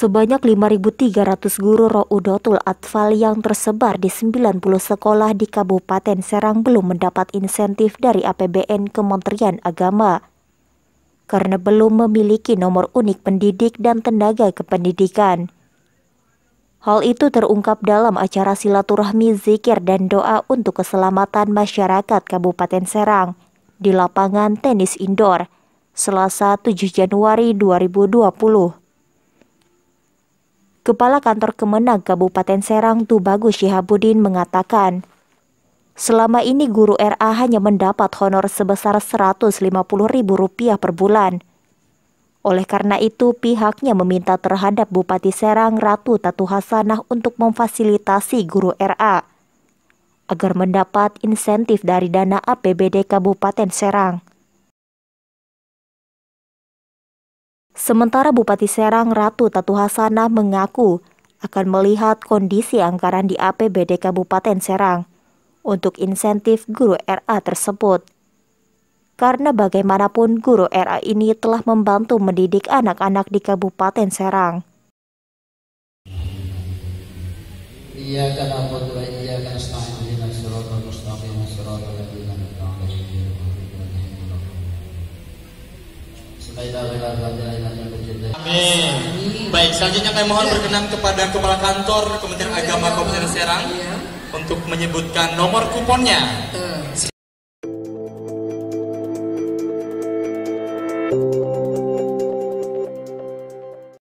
Sebanyak 5.300 guru Ro'udotul Atfal yang tersebar di 90 sekolah di Kabupaten Serang belum mendapat insentif dari APBN Kementerian Agama karena belum memiliki nomor unik pendidik dan tenaga kependidikan. Hal itu terungkap dalam acara silaturahmi zikir dan doa untuk keselamatan masyarakat Kabupaten Serang di lapangan tenis indoor Selasa 7 Januari 2020. Kepala Kantor Kemenag Kabupaten Serang Tubagus Syihabuddin mengatakan, selama ini guru RA hanya mendapat honor sebesar Rp150.000 per bulan. Oleh karena itu, pihaknya meminta terhadap Bupati Serang Ratu Tatu Hasanah untuk memfasilitasi guru RA agar mendapat insentif dari dana APBD Kabupaten Serang. Sementara Bupati Serang Ratu Tatu Hasanah mengaku akan melihat kondisi anggaran di APBD Kabupaten Serang untuk insentif guru RA tersebut. Karena bagaimanapun guru RA ini telah membantu mendidik anak-anak di Kabupaten Serang. Iya Amin. Baik, selanjutnya kami mohon berkenan kepada Kepala Kantor Kementerian Agama Kabupaten Serang untuk menyebutkan nomor kuponnya.